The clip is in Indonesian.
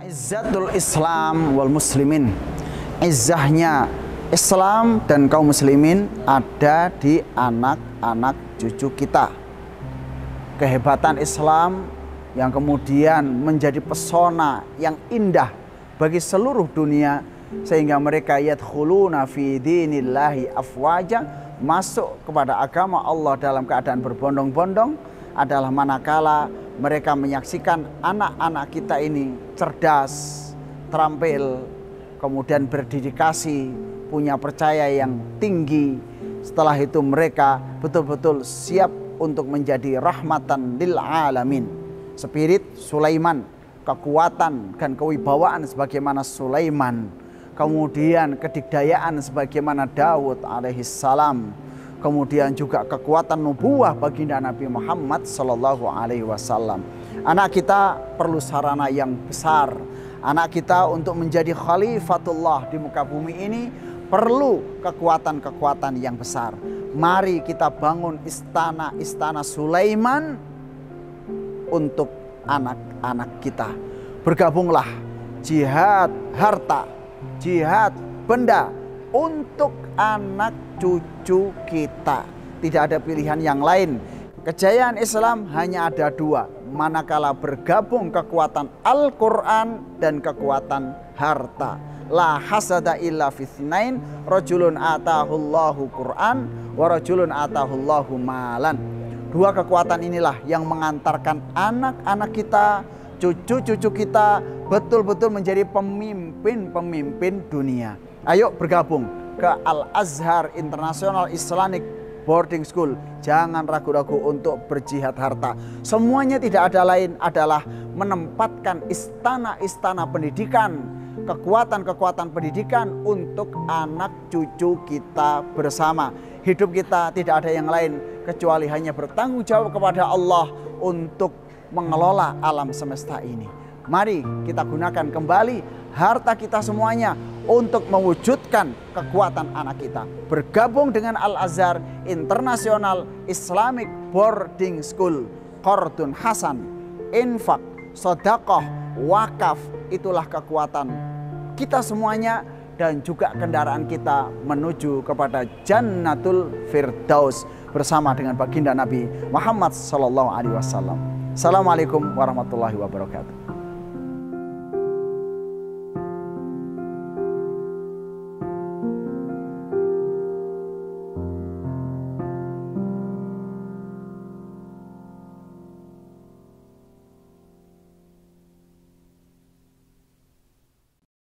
Izzatul Islam wal muslimin. Izzahnya Islam dan kaum muslimin ada di anak-anak cucu kita. Kehebatan Islam yang kemudian menjadi pesona yang indah bagi seluruh dunia sehingga mereka yadkhuluna fi dinillahi afwaja masuk kepada agama Allah dalam keadaan berbondong-bondong adalah manakala mereka menyaksikan anak-anak kita ini cerdas, terampil, kemudian berdedikasi, punya percaya yang tinggi. Setelah itu mereka betul-betul siap untuk menjadi rahmatan lil alamin. Spirit Sulaiman, kekuatan dan kewibawaan sebagaimana Sulaiman. Kemudian kedikdayaan sebagaimana Daud alaihi salam kemudian juga kekuatan nubuah baginda Nabi Muhammad Sallallahu Alaihi Wasallam. Anak kita perlu sarana yang besar. Anak kita untuk menjadi khalifatullah di muka bumi ini perlu kekuatan-kekuatan yang besar. Mari kita bangun istana-istana Sulaiman untuk anak-anak kita. Bergabunglah jihad harta, jihad benda untuk anak cucu kita. Tidak ada pilihan yang lain. Kejayaan Islam hanya ada dua. Manakala bergabung kekuatan Al-Quran dan kekuatan harta. La hasada illa fitnain rojulun atahullahu Quran wa rojulun atahullahu malan. Dua kekuatan inilah yang mengantarkan anak-anak kita, cucu-cucu kita betul-betul menjadi pemimpin-pemimpin dunia. Ayo bergabung ke Al-Azhar International Islamic Boarding School. Jangan ragu-ragu untuk berjihad harta. Semuanya tidak ada lain adalah menempatkan istana-istana pendidikan, kekuatan-kekuatan pendidikan untuk anak cucu kita bersama. Hidup kita tidak ada yang lain kecuali hanya bertanggung jawab kepada Allah untuk mengelola alam semesta ini. Mari kita gunakan kembali harta kita semuanya untuk mewujudkan kekuatan anak kita. Bergabung dengan Al-Azhar International Islamic Boarding School. Qordun Hasan, infak, sodakoh, wakaf, itulah kekuatan kita semuanya dan juga kendaraan kita menuju kepada Jannatul Firdaus bersama dengan baginda Nabi Muhammad Sallallahu Alaihi Wasallam. Assalamualaikum warahmatullahi wabarakatuh.